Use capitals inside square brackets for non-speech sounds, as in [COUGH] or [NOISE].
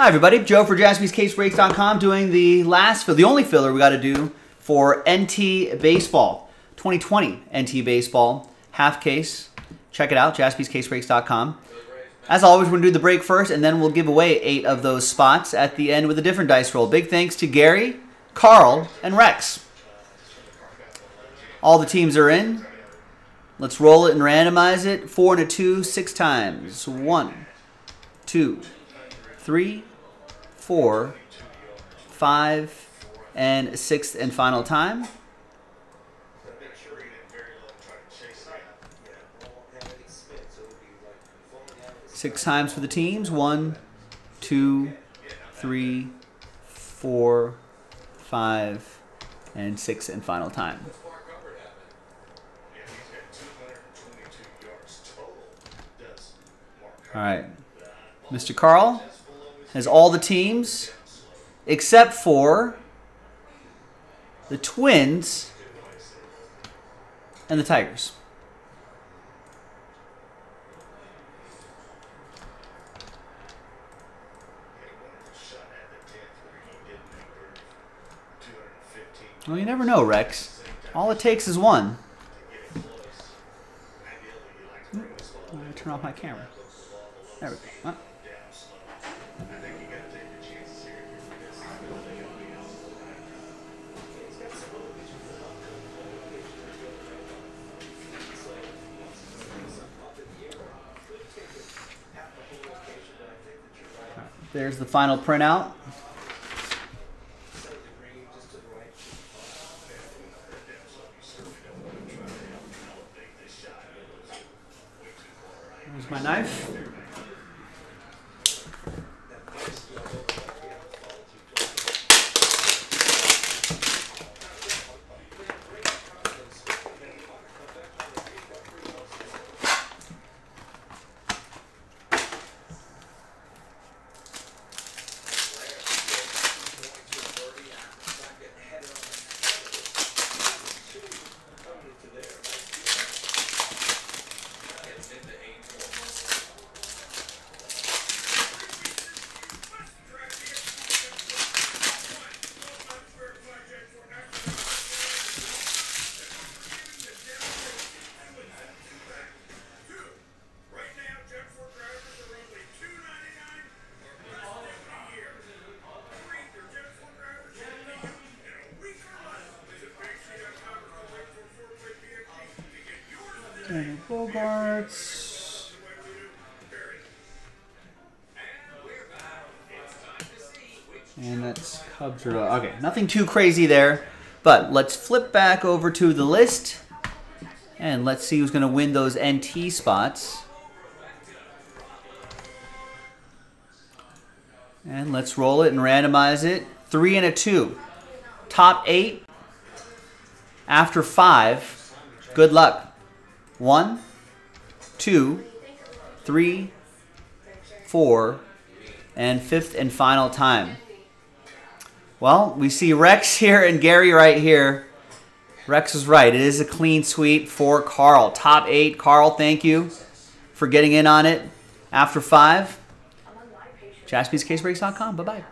Hi, everybody. Joe for jaspyscasebreaks.com doing the last, the only filler we got to do for NT Baseball. 2020 NT Baseball half case. Check it out, jaspyscasebreaks.com. As always, we're going to do the break first, and then we'll give away eight of those spots at the end with a different dice roll. Big thanks to Gary, Carl, and Rex. All the teams are in. Let's roll it and randomize it. Four and a two, six times. One, two, three, four, five, and sixth and final time. Six times for the teams. One, two, three, four, five, and six and final time. All right. Mr. Carl has all the teams except for the Twins and the Tigers. Well, you never know, Rex. All it takes is one. Turn off my camera. There we go. Huh? There's the final printout. There's my knife. And Bogaerts. And that's Cubs okay, nothing too crazy there. But let's flip back over to the list. And let's see who's going to win those NT spots. And let's roll it and randomize it. Three and a two. Top eight. After five. Good luck. One, two, three, four, and fifth and final time. Well, we see Rex [LAUGHS] here and Gary right here. Rex is right. It is a clean sweep for Carl. Top eight. Carl, thank you for getting in on it. After five, jaspyscasebreaks.com. Bye-bye.